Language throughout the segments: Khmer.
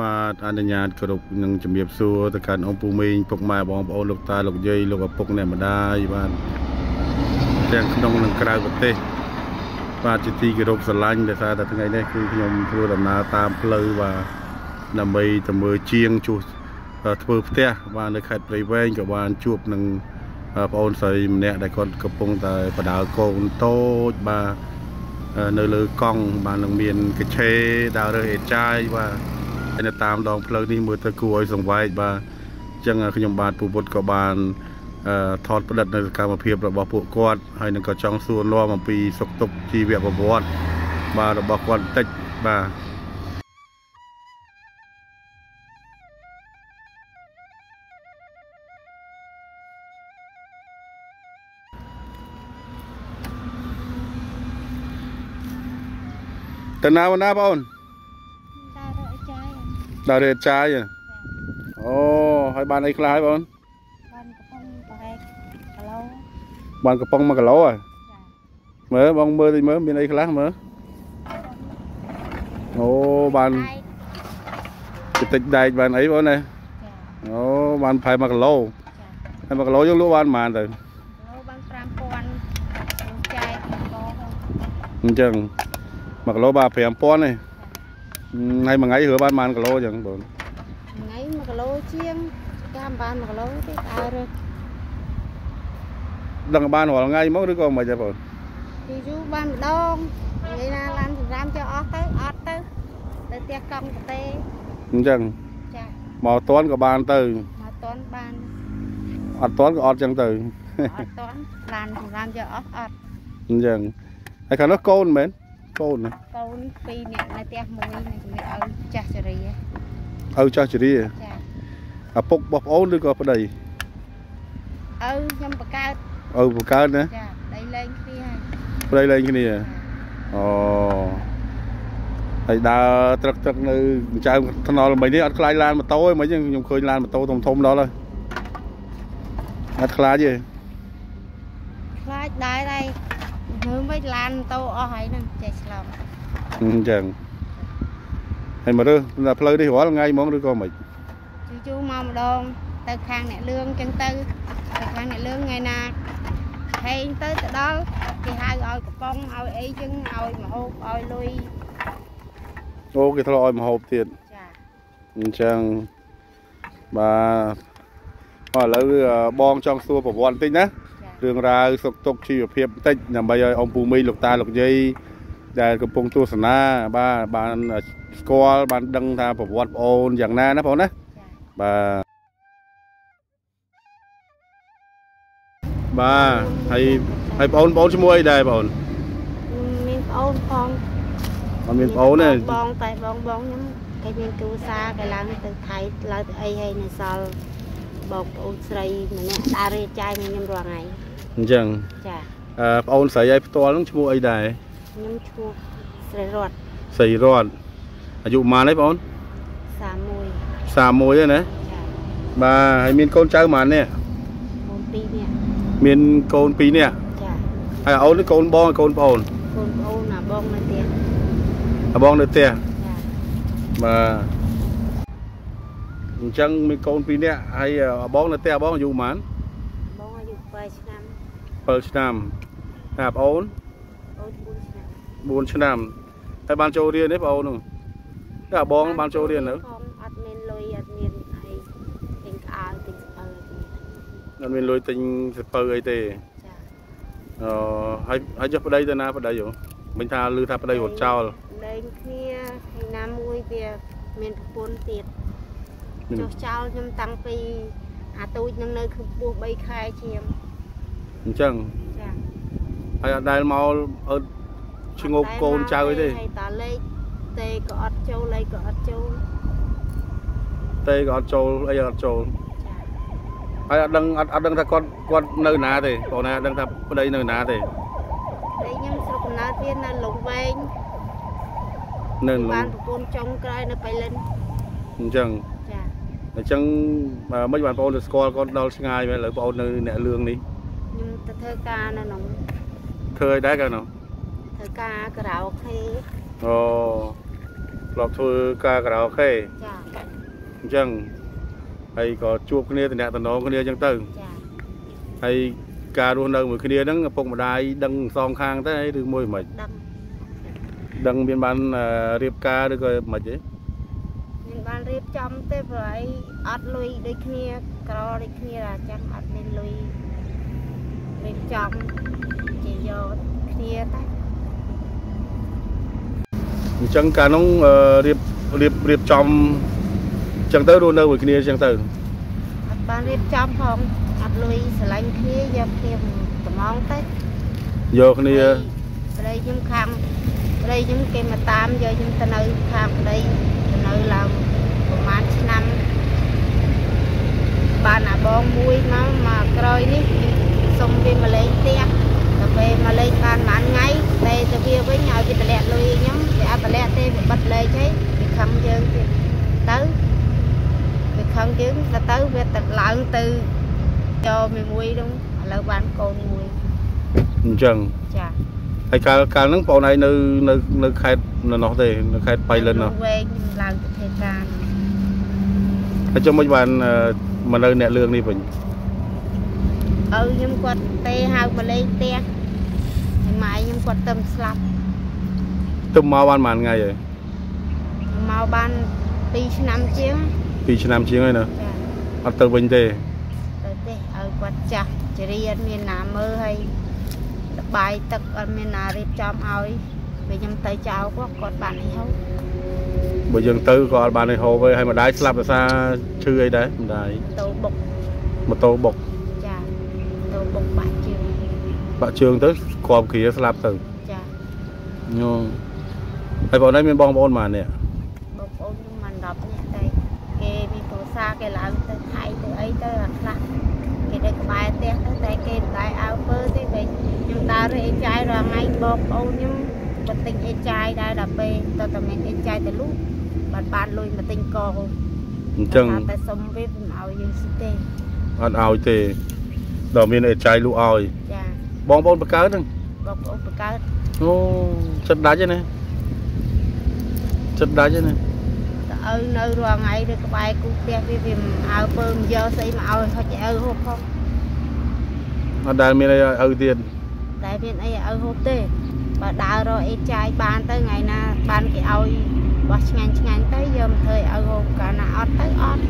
បាទអនុញ្ញាតគោរពនឹងជំរាបសួរទៅកាន់អង្គពូមីងពុកម៉ែបងប្អូនលោកតាលោកយាយលោកឪពុកអ្នកម្ដាយបាទទាំងក្នុងនិងក្រៅប្រទេសបាទជាទីគោរពស្រឡាញ់ដោយសារតែថ្ងៃនេះគឺខ្ញុំធ្វើដំណើរតាមផ្លូវបាទដើម្បីទៅមើលជាងជួសធ្វើផ្ទះបាទនៅខេត្តព្រៃវែងក៏បានជួបនឹងបងអូនស្រីម្នាក់ដែលគាត់កំពុងតែបដើកូនតូចបាទនៅលើកង់បាននឹងមានកញ្ឆេដើររើសអេចាយបាទ នៅតាមដងផ្លូវនេះមើលទៅគួរឲ្យសង្វេគបាទអញ្ចឹងខ្ញុំបាទពូពុទ្ធក៏បានថតផ្តិតនៅសកម្មភាពរបស់ពួកគាត់ហើយនឹងក៏ចង់សួរនាំអំពីសុខទុក្ខជីវប្រវត្តិបាទរបស់គាត់បន្តិចបាទតើណាណាបងអូន ដល់រៀនចាយអូហើយបានអីខ្លះហើយបងបានកំប៉ុង1គីឡូបានកំប៉ុង1គីឡូហ៎មើលបងមើលតិចមើលមានអីខ្លះមើលអូបានតិចដែកបានអីបងណាអូបានប្រហែល1គីឡូហើយ1គីឡូយើងលក់បានប៉ុន្មានទៅបាន5000ចែកអញ្ចឹង1គីឡូបាន5000ទេ ថ្ងៃមួយថ្ងៃរើបានប៉ុន្មានគីឡូអញ្ចឹងបងថ្ងៃ1គីឡូជាងកាមបាន1គីឡូទេដើររើដឹងបានរាល់ថ្ងៃមកឬក៏មិនទេបងពីយូរបានម្ដងថ្ងៃណាឡានសម្រាមចុះអស់ទៅអត់ទៅទៅផ្ទះកង់ប្រទេអញ្ចឹងចាមកតន់ក៏បានទៅមកតន់បានអត់តន់ក៏អត់ចឹងទៅអត់តន់ឡានសម្រាមចុះអស់អត់អញ្ចឹងហើយខាងនោះកូនមែន កូនណាកូន2នាក់នៅផ្ទះមួយនៅជំរាបឪចាស់ចរីឪចាស់ចរីចាឪពុកបងប្អូនឬក៏ប្តីឪខ្ញុំបកើតឪបកើតណាចាប្តីលែងគ្នាហើយប្តីលែងគ្នាអូហើយដើរត្រឹកត្រឹកនៅចៅថ្នល់មិញនេះអត់ខ្លាចឡានម៉ូតូទេមិញខ្ញុំឃើញឡានម៉ូតូធំធំដល់ហើយអត់ខ្លាចទេខ្លាចដែរដែរ មើលមិនឡានម៉ូតូអស់ហើយហ្នឹងចេះឆ្លងអញ្ចឹងហើយមករើសផ្លូវនេះរាល់ថ្ងៃហ្មងឬក៏មិនជូជូមកម្ដង ទៅខាងអ្នកលឿងអញ្ចឹងទៅទៅខាងអ្នកលឿងថ្ងៃណាហែងទៅទៅដល់គេហៅឲ្យកំប៉ុងឲ្យអីចឹងឲ្យមហូបឲ្យលុយអូគេធ្លាប់ឲ្យមហូបទៀតចាអញ្ចឹងបាទឥឡូវបងចង់សួរប្រវត្តិបន្តិចណា រឿងរ៉ាវសុខទុក្ខជីវភាពបន្តិចដើម្បីឲ្យអង្គពូមីលោកតាលោកយាយដែលកំពុងទស្សនា បាទបានស្គាល់បានដឹងថាប្រវត្តិបងអូនយ៉ាងណាណាបងណាបាទបាទហើយហើយបងបងឈ្មោះអីដែរបងមានបងផងអត់មានបងទេបងតែបងបងខ្ញុំគេមានគ្រូសាគេឡើងទៅថៃឡើងទៅអីហើយនៅសល់បងប្អូនស្រីម្នាក់ដើររៀបចាយខ្ញុំរាល់ថ្ងៃ អញ្ចឹងចាអឺបងអូនស្រីឲ្យផ្ទាល់នឹងឈ្មោះអីដែរខ្ញុំឈ្មោះស្រីរតស្រីរតអាយុប៉ុន្មានហើយបងអូន31 31ហ្នឹងណាបាទហើយមានកូនចៅប៉ុន្មាននេះកូន2នាក់មានកូន2នាក់ចាហើយអូននេះកូនបងកូនប្អូនកូនប្អូនអាបងនៅផ្ទះអាបងនៅផ្ទះចាបាទអញ្ចឹងមានកូន2នាក់ហើយអាបងនៅផ្ទះអាបងអាយុប៉ុន្មានបងអាយុ7ឆ្នាំ 7ឆ្នាំតែបងអូនអូន4ឆ្នាំ4ឆ្នាំហើយបានចូលរៀនទេបងអូននោះតែបងបានចូលរៀននៅអត់មានលុយអត់មានអីទិញក្អើទិញសភៅអត់មានលុយទិញសភៅអីទេចាអូហើយហើយចុះប្តីទៅណាប្តីយោមិញថាឮថាប្តីរត់ចោលលែងគ្នាហើយណាមួយវាមានប្រពន្ធទៀតចុះចោលខ្ញុំតាំងពីអាទូចនឹងនៅក្នុងពោះ3ខែជាង អញ្ចឹងចាហើយអត់ដែលមកអឺឈ្ងោកកូនចៅអីទេហើយតាលេខទេក៏អត់ចូលអីក៏អត់ចូលទេក៏អត់ចូលអីអត់ចូលហើយអត់ដឹងអត់អត់ដឹងថាគាត់គាត់នៅណាទេបងណាអត់ដឹងថាប្តីនៅណាទេប្តីខ្ញុំស្រុកកំណើតវានៅលងវែងនៅបានប្រពន្ធចុងក្រោយនៅបៃលិនអញ្ចឹងចាអញ្ចឹងមិនបានបងអូនទៅស្គាល់គាត់ដល់ឆ្ងាយមែនឥឡូវបងអូននៅអ្នកលឿងនេះ ខ្ញុំទៅធ្វើការនៅក្នុងធ្វើអីដែរកាលនោះធ្វើការការ៉ាអូខេអូធ្លាប់ធ្វើការការ៉ាអូខេចាអញ្ចឹងហើយក៏ជួបគ្នាទំនាក់ទំនងគ្នាអញ្ចឹងទៅចាហើយការរស់នៅមួយគ្នាហ្នឹងឪពុកម្ដាយដឹងសងខាងទៅឬមួយមិនដឹងដឹងមានបានអឺរៀបការឬក៏មិនទេមិនបានរៀបចំទេព្រោះអីអត់លុយដូចគ្នាក្រដូចគ្នាអាចាំអត់មានលុយ រៀបចំជាយកគ្នាតែអញ្ចឹងកាលនោះអឺរៀបរៀបរៀបចំអញ្ចឹងទៅរស់នៅមួយគ្នាអញ្ចឹងទៅអត់បានរៀបចំផងអត់លុយស្រឡាញ់គ្នាយកគ្នាត្មងទៅយកគ្នាប្តីខ្ញុំខាងប្តីខ្ញុំគេមកតាមយកខ្ញុំទៅនៅខាងប្តីទៅនៅឡើងប្រហែលឆ្នាំបានអាបងមួយមកមកក្រោយនេះ សុំវាមកលេងផ្ទះដល់ពេលមកលេងបានប្រហែលថ្ងៃតែទៅវាវិញឲ្យវាតម្លាក់លុយខ្ញុំវាអត់តម្លាក់ទេវាបិទលេខហើយវាខឹងយើងទៀតទៅវាខឹងយើងទៅទៅវាទៅឡើងទៅយកមួយមួយនោះឥឡូវបានកូនមួយអញ្ចឹងចាហើយកាលកាលហ្នឹងបងឯងនៅនៅនៅខេត្តនៅនោះទេនៅខេត្តបៃលិននោះវែងខ្ញុំឡើងទៅធ្វើការហើយចុះមិនបានអឺមកនៅអ្នកលឿងនេះវិញ ឪខ្ញុំគាត់ទេហៅមកលេងផ្ទះហើយម៉ែខ្ញុំគាត់ទៅស្លាប់ទៅមកបានប៉ុន្មានថ្ងៃហើយមកបាន2ឆ្នាំជាង2ឆ្នាំជាងហើយណាចាអត់ទៅវិញទេទៅទេឲ្យគាត់ចាស់ចរិយាមានណាមើលហើយលបាយទឹកអត់មានណារៀបចំឲ្យពេលខ្ញុំទៅចោលគាត់គាត់បាននេះហូបបើយើងទៅក៏អត់បានឲ្យហូបទេហើយម្ដាយស្លាប់ដោយសារឈឺអីដែរម្ដាយទៅបុកម៉ូតូបុកចាទៅ បុកបាក់ជើងបាក់ជើងទៅគ្រាប់គ្រាស្លាប់ទៅចាញោហើយបងឯងមានបងប្អូនប៉ុន្មាននេះបងប្អូនខ្ញុំមិន10នាក់តែគេមានគ្រួសារគេឡើងទៅថៃទៅអីទៅអាខ្លះគេនៅក្បែរផ្ទះទៅតែគេមិនដែរអើពើទេពេលខ្ញុំដើររើអេចាយរាល់ថ្ងៃបងប្អូនខ្ញុំក៏ទិញអេចាយដែរដល់ពេលតើតើមានអេចាយទៅលុះបានបានលុយមកទិញកអញ្ចឹងថាតែសុំវាមិនឲ្យយើងស៊ីទេអត់ឲ្យទេ ដល់មានអេចៃលូឲ្យចាបងប្អូនបកើតហ្នឹងបងប្អូនបង្កើតអូចិត្តដាច់ហ្នឹងណាចិត្តដាច់ហ្នឹងណាតើឪនៅរាល់ថ្ងៃឬក្បែរគូផ្ទះវាវាមិនអើពើមិនយកស្អីមកឲ្យហុចឲ្យឪហូបផងអត់ដែលមានអីឲ្យទៀតតែមានអីឲ្យឪហូបទេបើដើររកអេចាយបានទៅថ្ងៃណាបានគេឲ្យបោះឆ្ងាញ់ឆ្ងាញ់ទៅយកមកធ្វើឲ្យឪហូបកាលណាអត់ទៅអត់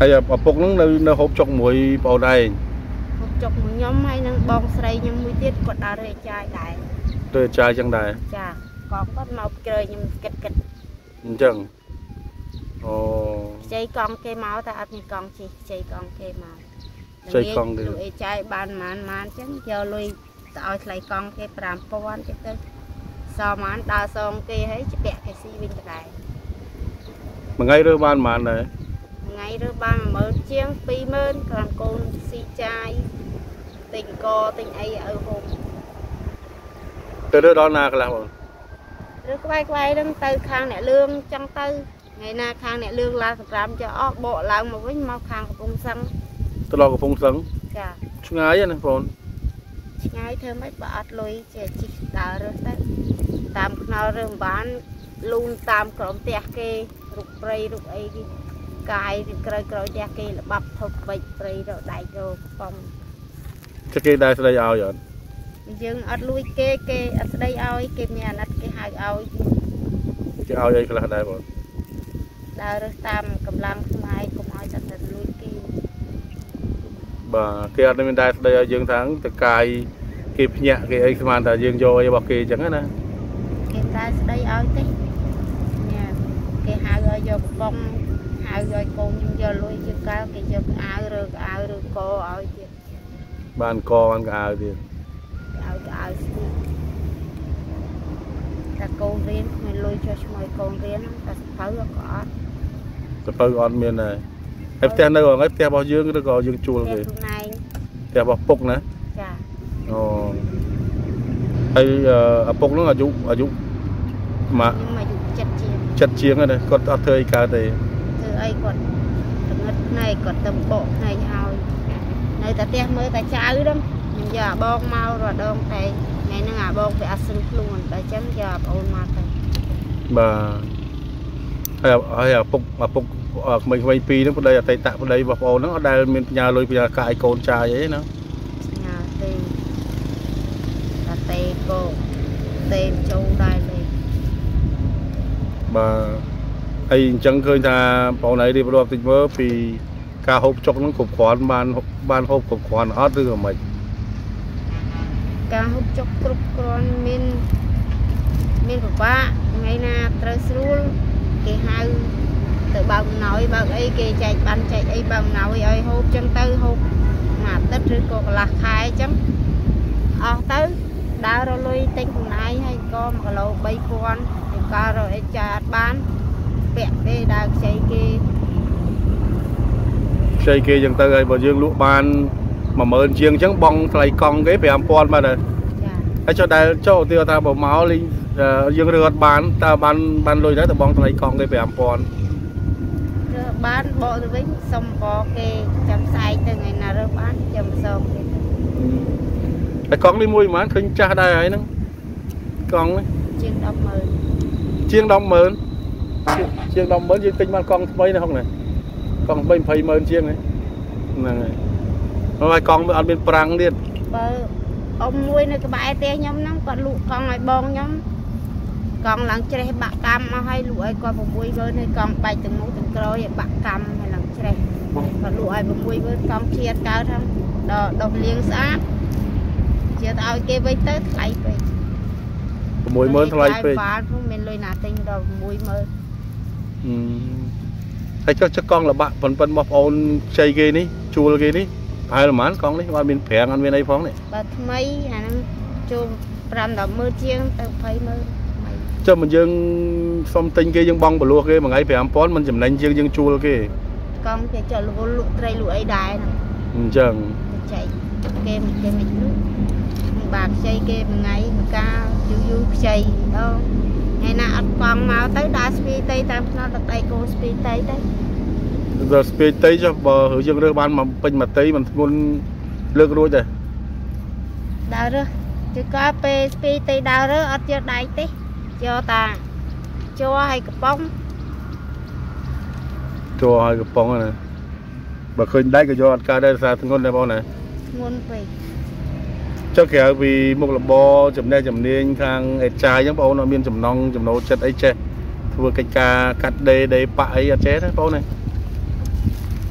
ហើយឪពុកហ្នឹងនៅនៅហូបចុកមួយប្អូនឯងហូបចុកមួយខ្ញុំហើយនឹងបងស្រីខ្ញុំមួយទៀតគាត់ដើររកអេចាយដែរទៅអេចៃចឹងដែរចាកងគាត់មកក្រោយខ្ញុំគិតគិតអញ្ចឹងអូខ្ចីកង់គេមកតែអត់មានកង់ជិះខ្ចីកង់គេមកខ្ចីកង់គេលោកអេចាយបានប៉ុន្មានប៉ុន្មានអញ្ចឹងយកលុយទៅឲ្យថ្លៃកង់គេ5000អញ្ចឹងទៅសល់ប៉ុន្មានដើរសងគេហើយជពាក់គេស៊ីវិញដដែលមួយថ្ងៃរើបានប៉ុន្មានដែរ ថ្ងៃរើបាន10000ជាង20000គ្រាន់កូនស៊ីចាយទិញកទិញអីឲ្យហូបទៅរើដល់ណាកន្លះបងឬក្បែរក្បែរហ្នឹងទៅខាងអ្នកលឿងចឹងទៅថ្ងៃណាខាងអ្នកលឿងឡាសម្រាប់ចុះអស់បកឡើងមកវិញមកខាងកំពង់សឹងទៅដល់កំពង់សឹងចាឆ្ងាយណាបងឆ្ងាយធ្វើម៉េចបើអត់លុយចេះជិះដើររើសទៅតាមខ្នល់រើសមិនបានលូនតាមក្រុមផ្ទះគេរុកព្រៃរុកអីគេ កាយពីក្រោយក្រោយផ្ទះគេល្បាប់ធប់វិចព្រៃរកដែករកកំតែគេដែរស្ដីឲ្យអត់យើងអត់លួចគេគេអត់ស្ដីឲ្យគេមានអាណិតគេហៅឲ្យគេឲ្យអីខ្លះដែរបងដើររើសតាមកម្លាំងខ្មែរកុំឲ្យតែទៅលួចគេបាទគេអត់មានដែរស្ដីឲ្យយើងថាងតកាយគេភ្ញាក់គេអីស្មានតែយើងយកអីរបស់គេអញ្ចឹងណាគេតែស្ដីឲ្យទេញ៉ាគេហៅឲ្យយកកំប៉ុង ហៅឲ្យកូនខ្ញុំយកលុយជាងកាលគេយកអាវរើកអាវឬកឲ្យទៀតបានកបានកៅទៀតគេឲ្យអាវស្ទីតែកូនរៀនគ្មានលុយចុះឈ្មោះឲ្យកូនរៀនហ្នឹងតែសភៅក៏អត់ទៅពៅអត់មានដែរហើយផ្ទះនៅហ្នឹងផ្ទះរបស់យើងឬក៏យើងជួលគេគេខ្លួនឯងផ្ទះរបស់ពុកណាចាអូហើយអឪពុកហ្នឹងអាយុអាយុម៉ាក់ខ្ញុំអាយុចិត្តជាងចិត្តជាងហ្នឹងណាគាត់អត់ធ្វើអីកើតទេធ្វើអី គាត់ត្ងឹតភ្នែកគាត់ទៅបកភ្នែកឲ្យនៅតែផ្ទះមើលតែចៅហ្នឹងខ្ញុំយកអាបងមករដងតែថ្ងៃហ្នឹងអាបងវាអត់ស្រួលខ្លួនតែអញ្ចឹងយកអាប្អូនមកទៅបាទហើយហើយឪពុកឪពុកក្មេងៗពីរហ្នឹងប្តីអតីតប្តីបងប្អូនហ្នឹងអត់ដែលមានផ្ញើលុយផ្ញើកាយកូនចាយអីណាញ៉ាទេតាតេក៏តេចូលដែរលេបាទ ហើយអញ្ចឹងឃើញថាបងប្អូនឯងរៀបរាប់តិចមើលពីការហូបចុកហ្នឹងគ្រប់គ្រាន់បានបានហូបគ្រប់គ្រាន់អត់ឬក៏មិនការហូបចុកគ្រប់គ្រាន់មានមានពិបាកថ្ងៃណាត្រូវស្រួលគេហៅទៅបើកអំណោយបើកអីគេចែកបានចែកអីបើកអំណោយឲ្យហូបចឹងទៅហូបមួយអាទិត្យឬក៏កន្លះខែចឹងអស់ទៅដើររលុយទិញចំណាយហើយក៏1គីឡូ3000ទៅការរកអីចាអត់បាន ពាក់ទេដើរខ្ចីគេខ្ចីគេអញ្ចឹងទៅហើយបើយើងលក់បាន10000ជាងអញ្ចឹងបងថ្លៃកង់គេ5000បាទហើយចាហើយចុះដែលចុះឧទាហរណ៍ថាបើមកលេងអឺយើងរើអត់បានតើបានបានលុយដែរតើបងថ្លៃកង់គេ5000រើបានបកទៅវិញសុំបកគេចាំស្អែកទៅថ្ងៃណារើបានចាំសងគេហើយកង់នេះមួយប៉ុន្មានឃើញចាស់ដែរហើយហ្នឹងកង់នេះជាង100000ជាង100,000 ជាង100,000យើងទិញបានកង់ថ្មីណាហុកនេះកង់ថ្មី200,000ជាងហ្នឹងហ្នឹងហើយហើយកង់វាអត់មានប្រាំងទៀតបើអ៊ំមួយនៅក្បែរផ្ទះខ្ញុំហ្នឹងគាត់លក់កង់ឲ្យបងខ្ញុំកង់ឡើងច្រេះបាក់កម្មមកឲ្យលក់ឲ្យគាត់6វើនៅកង់បែកទាំងនោះទាំងក្រោយឲ្យបាក់កម្មហើយឡើងច្រេះគាត់លក់ឲ្យ6វើកង់ឈៀតកើតហ្នឹងដល់ដុសលាងស្អាតជាទៅឲ្យគេវិញទៅថ្លៃពេក60000ថ្លៃពេកបានព្រោះមានលុយណាទិញដល់60000 ហឹមហើយចុះចុះកង់លបាក់ប៉ុនប៉ុនបងប្អូនខ្ចីគេនេះជួលគេនេះប្រហែលប្រហែលកង់នេះអត់មានប្រាំងអត់មានអីផងនេះបើថ្មីអាហ្នឹងចូល5 10ម៉ឺនជាងទៅ20ម៉ឺនថ្មីចុះមិនយើងសុំទិញគេយើងបងបលោះគេមួយថ្ងៃ5000មិនចំណេញជាងយើងជួលគេកង់គេចុះលវលលក់ត្រីលក់អីដែរហ្នឹងអញ្ចឹងទៅចែកគេមិនគេមិនលក់មិនបាខ្ចីគេមួយថ្ងៃមួយកាលយូរយូរខ្ចីដល់ ថ្ងៃណាអត់កង់មកទៅដើរស្ពីទៅតាមផ្នត់ទឹកដីគោស្ពីទៅទៅដល់ស្ពេកតីចុះបើយើងរើសបានមកពេញមួយតីមិនធ្ងន់លើករួចដែរដើររើសជិះក៏ពេលស្ពីទៅដើររើសអត់យកដៃទេយកតាជួឲ្យកំប៉ុងចូលឲ្យកំប៉ុងហ្នឹងណាបើឃើញដៃក៏យកអត់កើតដែរសារធ្ងន់ដែរបងណាធ្ងន់ពេក ចុះក្រៅពីមុខរបរចំណេះជំនាញខាងអេតចាយអញ្ចឹងបងប្អូនអត់មានចំណងចំណូលចិត្តអីចេះធ្វើកិច្ចការកាត់ដេរដេរប៉ាក់អីអត់ចេះទេបងប្អូនណា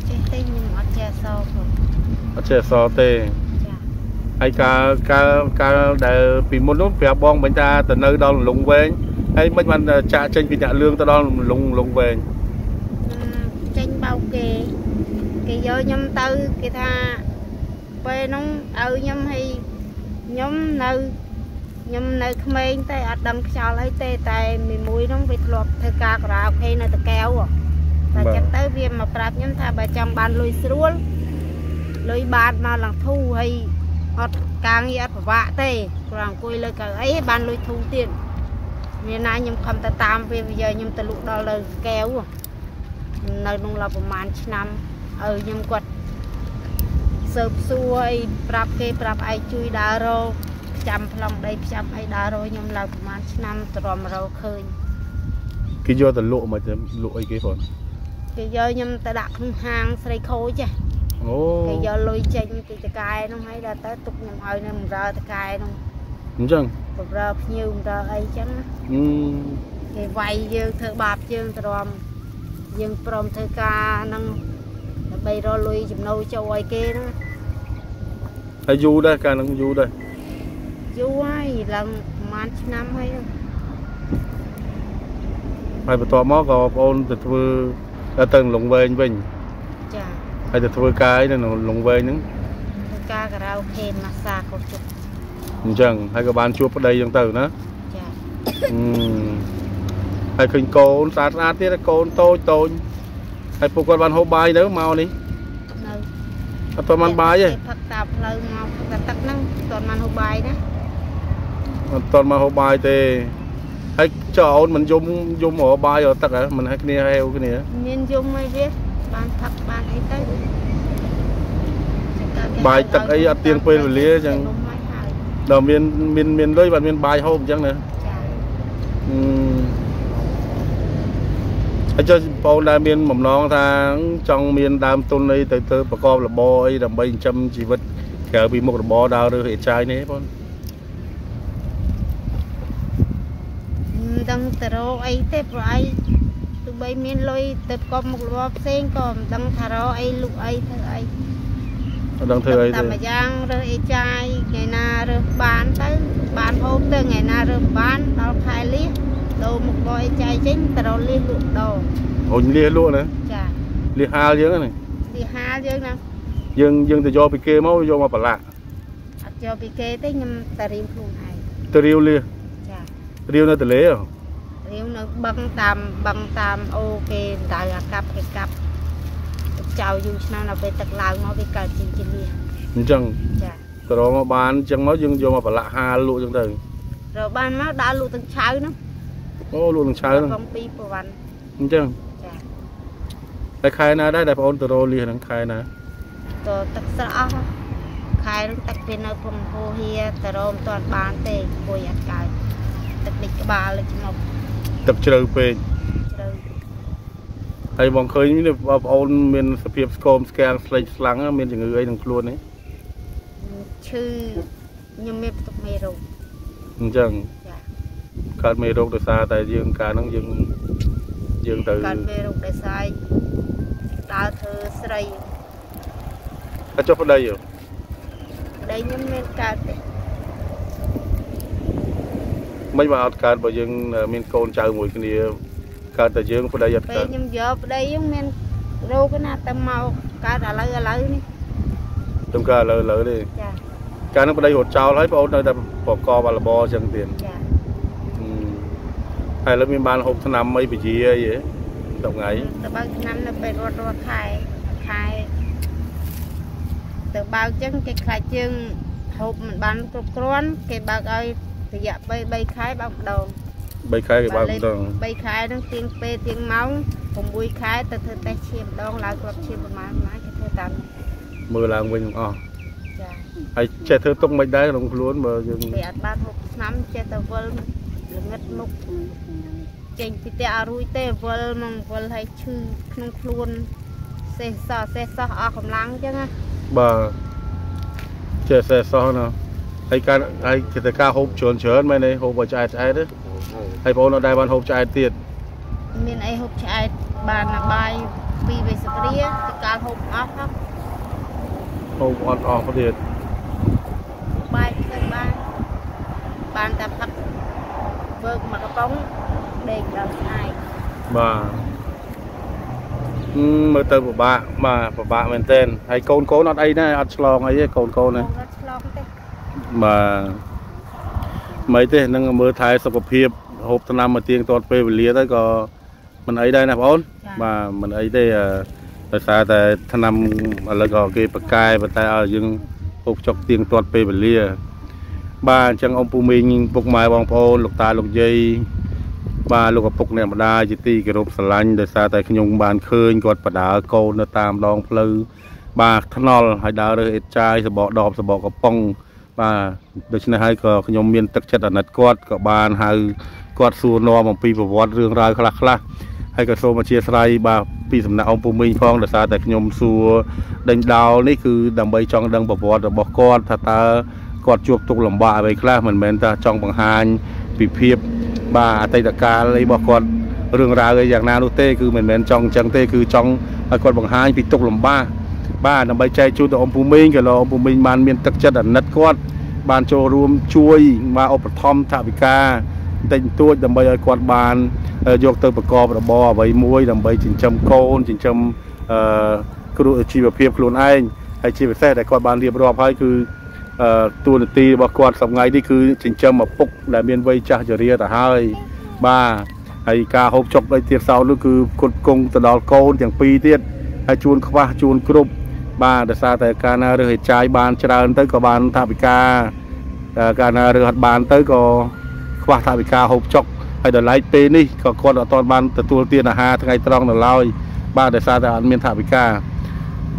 ចេះទេខ្ញុំអត់ចេះសោផងអត់ចេះអក្សរទេចាហើយកាលកាលកាលដែលពីមុននោះប្រាប់បងមិញថាទៅនៅដល់លងវែងហើយមិនបានចាក់ចេញពីអ្នកលឿងទៅដល់លងលងវែងខ្ញុំចេញបោកគេគេយកខ្ញុំទៅគេថាពេលហ្នឹងឲ្យខ្ញុំឲ្យ ខ្ញុំនៅខ្ញុំនៅក្មេងតែអត់ដឹងខ្យល់អីទេតែមីមួយហ្នឹងវាធ្លាប់ធ្វើការការ៉ាអូខេនៅតកែវតែចឹងទៅវាមកប្រាប់ខ្ញុំថាបើចង់បានលុយស្រួលលុយបានមកឡើងធូរហើយអត់ការងារអត់ពិបាកទេគ្រាន់អង្គុយលើកៅអីបានលុយធូរទៀតមានណាខ្ញុំខំទៅតាមវាវាយកខ្ញុំទៅលក់ដល់លើកែវនៅក្នុងឡប្រហែលឆ្នាំឲ្យខ្ញុំគាត់ សើបសួរអីប្រាប់គេប្រាប់ឯងជួយដើររកចាំប្លង់ដីផ្ចាំអីដើររកខ្ញុំឡើងប្រហែលឆ្នាំទ្រាំរកឃើញគេយកទៅលក់មកទៅលក់អីគេបងគេយកខ្ញុំទៅដាក់ក្នុងហាងស្រីខូចហ៎អូគេយកលុយចេញពីតកែនោះហើយដល់ទៅទុកខ្ញុំឲ្យនៅបម្រើតកែនោះអញ្ចឹងបម្រើភ្ញៀវបម្រើអីចឹងណាអឺគេវាយយើងធ្វើបាបយើងទ្រាំយើងព្រមធ្វើការហ្នឹង ដើម្បីរកលុយចំណូលចូលឲ្យគេហ្នឹងហើយយូរដែរកាលហ្នឹងយូរដែរយូរហើយឡើងប្រហែលឆ្នាំហើយហ្នឹងហើយបន្ទាប់មកក៏បងប្អូនទៅធ្វើទៅលងវែងវិញចាហើយទៅធ្វើការអីនៅលងវែងហ្នឹងធ្វើការការ៉ាអូខេម៉ាស្សាកូនជុកអញ្ចឹងហើយក៏បានជួបប្តីអញ្ចឹងទៅណាចាអឺហើយឃើញកូនស្អាតស្អាតទៀតកូនតូចតូច ហើយពួកគាត់បានហូបបាយទៅមកនេះនៅអត់ទាន់បានបាយទេគេផឹកតាមផ្លូវមកផឹកតែទឹកហ្នឹងតន់បានហូបបាយណាអត់ទាន់មកហូបបាយទេហើយចុះអូនមិនយំយំរកបាយរកទឹកហ៎មិនឲ្យគ្នាហេវគ្នាមានយំអីវាបានផឹកបានអីទៅបាយទឹកអីអត់ទៀងពេលវេលាអញ្ចឹងនំហើយហើយដល់មានមានមានលុយបានមានបាយហូបអញ្ចឹងណាចាអឺ ហើយចុះបងប្អូនដែលមានបំណងថាចង់មានដើមទុនអីទៅធ្វើប្រកបរបរអីដើម្បីចិញ្ចឹមជីវិតក្រៅពីមុខរបរដើររើសអេចាយនេះបងមិនដឹងទៅរកអីទេព្រោះអីទោះបីមានលុយទៅប្រកបមុខរបរផ្សេងក៏មិនដឹងថារកអីលុកអីធ្វើអីអត់ដឹងធ្វើអីទេតែម្យ៉ាងរើសអីចាយថ្ងៃណារើសបានទៅបានហូបទៅថ្ងៃណារើសបានដល់ខែលៀស ដូរមុខរបរអីចាយចេញទៅរកលៀសលក់ដូររុញលះលក់ណាចាលះហាលយើងហ្នឹងទីហាលយើងណាយើងយើងទៅយកពីគេមកយកមកប្រឡាក់អត់យកពីគេទេខ្ញុំតែរៀងខ្លួនឯងទៅរាវលះចារាវនៅទន្លេហ៎រៀងនៅបឹងតាមបឹងតាមអូគេដៅអាកាប់គេកាប់ចៅយូរឆ្នាំដល់ពេលទឹកឡើងមកវាកើតជាជាលៀសអញ្ចឹងចាទៅរកមកបានអញ្ចឹងមកយើងយកមកប្រឡាក់ហាលលក់អញ្ចឹងទៅរកបានមកដាក់លក់ទាំងឆៅហ្នឹង អូលក់នឹងឆៅហ្នឹងកំពីប្រវត្តិអញ្ចឹងចាតែខែណាដែរដែលបងអូនទៅរកលះហ្នឹងខែណាក៏ទឹកស្រក់អស់ហ៎ខែនឹងទឹកពេលនៅព្រំហូហៀតរមមិនទាន់បានទេគួយអត់កើតទឹកនេះក្បាលលេចមកទឹកជ្រៅពេកជ្រៅហើយបងឃើញនេះបងប្អូនមានសភាពស្គមស្គាំងស្លេកស្លាំងមានជំងឺអីក្នុងខ្លួននេះឈឺខ្ញុំមានផ្ទុកមេរោគអញ្ចឹងចា កើតមេរោគដោយសារតែយើងកាលហ្នឹងយើងយើងទៅកើតមេរោគដោយសារដើរធ្វើស្រីអាចចុះប្តីហ៎ប្តីខ្ញុំមានកើតទេមិនមកអត់កើតបើយើង មានកូនចៅមួយគ្នាកើតតែយើងប្តីអត់ពេលកើតខ្ញុំយកប្តីខ្ញុំមានរោគណាតែមកកើតឥឡូវឥឡូវនេះទៅកើតលើលើទេចាកាលហ្នឹងប្តីរត់ចោលហើយបងអូននៅតែប្រកបអារបរអញ្ចឹងទៀតចាហឹម ហើយឥឡូវមានបានហូបថ្នាំអីពជាអីហ៎10ថ្ងៃទៅបើកឆ្នាំនៅពេលរត់រាល់ខែខែទៅបើកចឹងគេខ្លាចជើងហូបមិនបានគ្រប់គ្រាន់គេបើកឲ្យរយៈពេល3ខែបើកម្ដង3ខែគេបើកម្ដង3ខែហ្នឹងទៀងពេលទៀងម៉ោង6ខែទៅធ្វើតេស្តឈាមម្ដងឡើងគ្រាប់ឈាមប្រមាណប្រមាណគេធ្វើតាមនេះមើលឡើងវិញទាំងអស់ចាហើយចេះធ្វើទុកមិនដែរក្នុងខ្លួនបើយើងពេលអត់បានហូបឆ្នាំចេះតែវិលល្ងិតមុខ ចេញពីផ្ទះអត់រួចទេវិលមកវិលឲ្យឈឺក្នុងខ្លួនសេះសោះសេះសោះអស់កម្លាំងអញ្ចឹងណាបាទចេះសេះសោះណាហើយការហើយគេទៅការហូបច្រើនច្រើនមែនទេហូបឲ្យឆ្អែតឆ្អែតទេហើយបងអូនអត់ដែរបានហូបឆ្អែតទៀតមានអីហូបឆ្អែតបានណាបាយពីរវេសគ្រាទៅកាលហូបអស់ហ្នឹងហូបអត់អស់ទៀតបាយទៅបានបានតែផឹកវើកមកកំប៉ុង ដេកដល់ស្អែកបាទហឹមមើលទៅពិបាកបាទពិបាកមែនទែនហើយកូនកូនអត់អីដែរអត់ឆ្លងអីទេកូនកូនណាកូនអត់ឆ្លងទេបាទមិនទេនឹងមើលថែសុខភាពហូបថ្នាំមកទៀងទាត់ពេលវេលាទៅក៏មិនអីដែរណាបងអូនបាទមិនអីទេអឺដោយសារតែថ្នាំឥឡូវក៏គេប្រកែប៉ុន្តែឲ្យយើងហូបចុកទៀងទាត់ពេលវេលា បាទអញ្ចឹងអ៊ំពូមីងពុកម៉ែបងប្អូនលោកតាលោកយាយ បាទលោកឪពុកអ្នកម្ដាយជាទីគោរពស្រឡាញ់ដោយសារតែខ្ញុំបានឃើញគាត់បដើកូននៅតាមដងផ្លូវបាទថ្នល់ហើយដើររើសអេតចាយសបកដបសបកកំប៉ុងបាទដូច្នេះហើយក៏ខ្ញុំមានទឹកចិត្តអាណិតគាត់ក៏បានហៅគាត់សួរនាំអំពីប្រវត្តិរឿងរ៉ាវខ្លះខ្លះៗហើយក៏សូមអធិស្ឋានបាទពីសំណាក់អ៊ំពូមីងផងដោយសារតែខ្ញុំសួរដេញដោលនេះគឺដើម្បីចង់ដឹងប្រវត្តិរបស់គាត់ថាតើគាត់ជួបទុកលំបាកអ្វីខ្លះមិនមែនថាចង់បង្ហាញពីភាព បាទអតីតកាលអីរបស់គាត់រឿងរ៉ាវអីយ៉ាងណានោះទេគឺមិនមែនចង់អញ្ចឹងទេគឺចង់ឲ្យគាត់បង្ហាញពីទុកលំបាកបាទដើម្បីចែកជូនទៅអ៊ំពូមីងក៏លោកអ៊ំពូមីងបានមានទឹកចិត្តអាណិតគាត់បានចូលរួមជួយបាទឧបត្ថម្ភថវិកាបន្តិចបន្តួចដើម្បីឲ្យគាត់បានយកទៅប្រកបរបរអ្វីមួយដើម្បីចិញ្ចឹមកូនចិញ្ចឹមអឺគ្រូជីវភាពខ្លួនឯងហើយជាពិសេសដែលគាត់បានរៀបរាប់ហើយគឺ អឺតួនាទីរបស់គាត់សប្ងៃនេះគឺចិញ្ចឹមឪពុកដែលមានវ័យចាស់ជរាទៅហើយបាទហើយការហូបចុកអីទៀតសោតនោះគឺគុតគង់ទៅដល់កូនទាំងពីរទៀតហើយជួនខ្វះជួនគ្រប់បាទដោយសារតែការណារើសឲ្យចាយបានច្រើនទៅក៏បានថាវិការតែការណារើសអត់បានទៅក៏ខ្វះថាវិការហូបចុកហើយដល់ឡែកពេលនេះក៏គាត់អត់ទាន់បានទទួលទានអាហារថ្ងៃត្រង់នៅឡើយបាទដោយសារតែអត់មានថាវិការ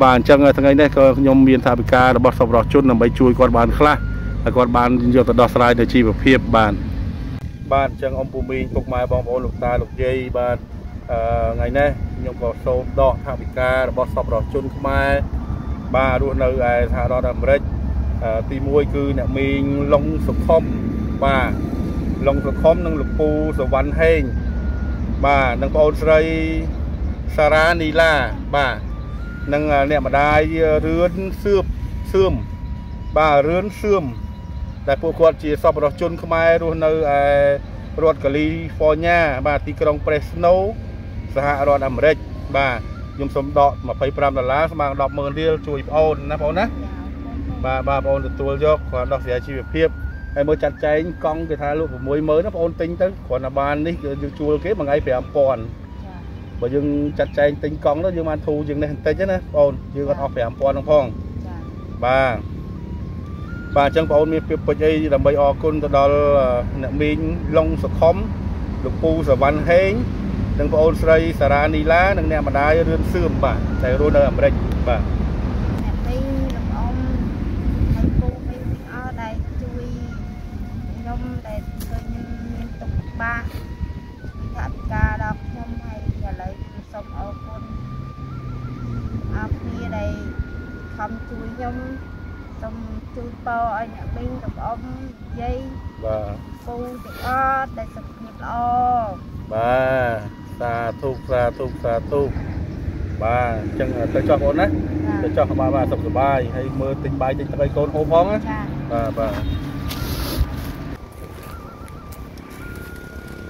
បាទអញ្ចឹងថ្ងៃនេះក៏ខ្ញុំមានថាវិការរបស់សប្បុរសជនដើម្បីជួយគាត់បានខ្លះហើយគាត់បានយកទៅដោះស្រាយនៅជីវភាពបាទបាទអញ្ចឹងអ៊ំពូមីងពុកម៉ែបងប្អូនលោកតាលោកយាយបាទអឺថ្ងៃនេះខ្ញុំក៏សូមដកថវិការបស់សពរស់ជនខ្មែរបាទរស់នៅឯសហរដ្ឋអាមេរិកទី1គឺអ្នកមីងឡុងសុខុមបាទឡុងសុខុមនិងលោកពូសវណ្ណហេងបាទនិងបងអូនស្រីសារ៉ានីឡាបាទ និងអ្នកម្ដាយរឿនសឿបសឿមបាទរឿនសឿមដែលពួកគាត់ជាសពរស់ជនខ្មែររស់នៅឯរដ្ឋកាលីហ្វ័រញ៉ាបាទទីក្រុងប្រេស្ណូសហរដ្ឋអាមេរិកបាទខ្ញុំសូមដក25ដុល្លារស្មើនឹង100,000រៀលជួយបងអូនណាបងអូនណាបាទបាទបងអូនទទួលយកគាត់ដោះស្រាយជីវភាពហើយមើលចាត់ចែងកង់គេថាលក់60000ណាបងអូនទិញទៅគ្រាន់តែបាននេះគឺជួលគេមួយថ្ងៃ5000 បើយើងចាត់ចែងទិញកង់ទៅយើងបានធូរជាងនេះបន្តិចណាបងអូនយើងអត់អស់5000ហ្នឹងផងបាទបាទអញ្ចឹងបងអូនមានពាក្យពេចន៍អីដើម្បីអរគុណទៅដល់អ្នកមីងឡុងសុខុមលោកពូសវណ្ណហេងនិងបងអូនស្រីសារ៉ានីឡានិងអ្នកម្ដាយរឿនសឿមបាទដែលរស់នៅអាមេរិកបាទអ្នកមីងលោកអ៊ំហើយពូមីងអរដែលជួយខ្ញុំដែលឃើញមានទុកបាក់ថាការ ខំជួយខ្ញុំសូមជួយពរឲ្យអ្នកមីងលោកអ៊ំយាយបាទពូទាំងអស់ដែលសុខភាពល្អបាទសាធុសាធុសាធុបាទអញ្ចឹងទៅចោះបងណាទៅចោះបាទបាទសុខសប្បាយហើយមើលទិញបាយទិញទឹកឲ្យកូនហូបផងណាបាទបាទ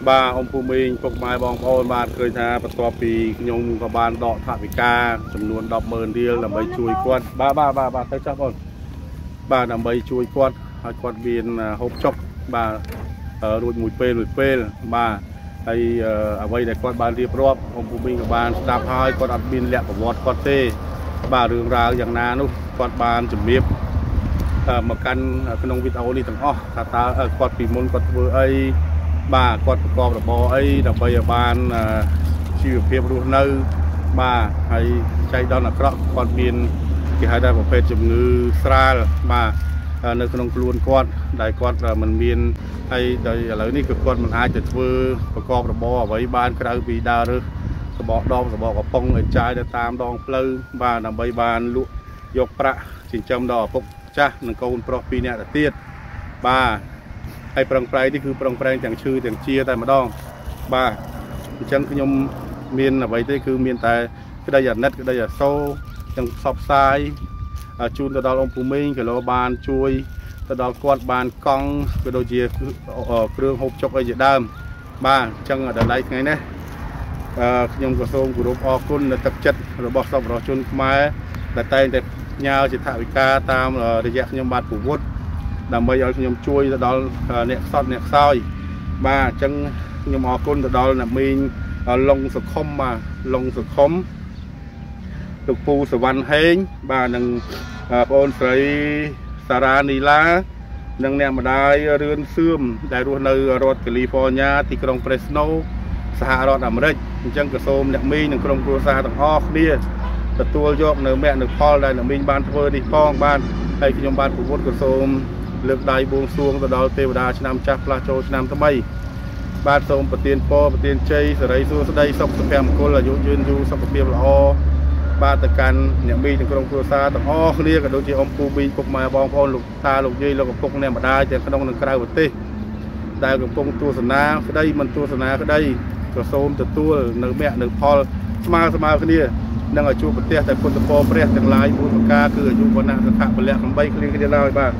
បាទអ៊ំពូមីងពុកម៉ែបងប្អូនបាទឃើញថាបន្ទាប់ពីខ្ញុំក៏បានដកថវិកាចំនួន100,000រៀលដើម្បីជួយគាត់បាទបាទបាទបាទទៅចោះបងបាទដើម្បីជួយគាត់ឲ្យគាត់មានហូបចុកបាទរួចមួយពេលមួយពេលបាទហើយអ្វីដែលគាត់បានរៀបរាប់អង្គភូមិក៏បានស្ដាប់ហើយគាត់អត់មានលក្ខប្រវត្តិគាត់ទេ បាទរឿងរ៉ាវយ៉ាងណានោះគាត់បានជំរាបមកកាន់ក្នុងវីដេអូនេះទាំងអស់ថាតើគាត់ពីមុនគាត់ធ្វើអី បាទគាត់ប្រកបរបរអីដើម្បីឲ្យបានជីវភាពរស់នៅ បាទហើយចៃដន្យអាក្រក់គាត់មានគេហៅថាប្រភេទជំងឺស្រាលបាទនៅក្នុងខ្លួនគាត់ដែលគាត់មិនមានហើយដល់ឥឡូវនេះគឺគាត់មិនអាចទៅធ្វើប្រកបរបរអ្វីបានក្រៅពីដើររើសសបកដងសបកកំប៉ុងឲ្យចាយទៅតាមដងផ្លូវបាទដើម្បីបានលក់យកប្រាក់ចិញ្ចឹមដល់ឪពុកចាស់និងកូនប្រុសពីរនាក់ទៅទៀតបាទ ហើយប្រឹងប្រែងនេះគឺប្រឹងប្រែងទាំងឈឺទាំងជាតែម្ដងបាទអញ្ចឹងខ្ញុំមានអ្វីទេគឺមានតែក្តីអាណិតក្តីអាសូរទាំងផ្សព្វផ្សាយជូនទៅដល់អង្គភូមិគីឡូបានជួយទៅដល់គាត់បានកង់ក៏ដូចជាគ្រឿងហូបចុកអីជាដើម បាទអញ្ចឹងដល់ឡៃថ្ងៃនេះអឺខ្ញុំក៏សូមគោរពអរគុណនៅទឹកចិត្តរបស់សប្បុរសជនខ្មែរដែលតែងតែញើជាថវិកាតាមរយៈខ្ញុំបាទប្រវត្តិ ដើម្បីឲ្យខ្ញុំជួយទៅដល់អ្នកខ្សត់អ្នកខ្សោយបាទអញ្ចឹងខ្ញុំអរគុណទៅដល់អ្នកមីងឡុងសុខុមបាទឡុងសុខុមលោកពូសវណ្ណហេងបាទនិងបងអូនស្រីសារ៉ានីឡា និងអ្នកម្ដាយរឿនសឿមដែលរស់នៅរដ្ឋកាលីហ្វ័រញ៉ាទីក្រុងប្រេស្ណូសហរដ្ឋអាមេរិកអញ្ចឹងក៏សូមអ្នកមីងនិងក្រុមគ្រួសារទាំងអស់គ្នាទទួលយកនៅមគ្គនៅផលដែលអ្នកមីងបានធ្វើនេះផងបាទហើយខ្ញុំបានប្រវត្តិក៏សូម លើកដៃបួងសួងទៅដល់ទេវតាឆ្នាំចាស់ផ្លាស់ចូលឆ្នាំថ្មីបាទសូមប្រទានពរប្រទានជ័យសិរីសួស្តីសុខសុភមង្គលអាយុយឺនយូរសុខភាពល្អបាទទៅកាន់អ្នកមីទាំងក្រុមគ្រួសារទាំងអស់គ្នាក៏ដូចជាអ៊ំពូមីពុកម៉ែបងប្អូនលោកតាលោកយាយលោកឪពុកអ្នកម្ដាយទាំងក្នុងនិងក្រៅប្រទេសដែលកំពុងទស្សនាក្តីមិនទស្សនាក្តីក៏សូមទទួលនៅមគ្គនៅផលស្មើស្មើគ្នានឹងឲ្យជួបប្រទេសតែពុទ្ធពរព្រះទាំងឡាយមួយប្រការគឺអាយុវណ្ណៈសុខៈពលៈកំបីគ្លៀងគ្នាឡើយបាទ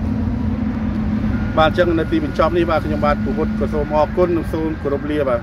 បាទអញ្ចឹងនៅទីបញ្ចប់នេះបាទខ្ញុំបាទពុទ្ធក៏សូមអរគុណនិងសូមគោរពលាបាទ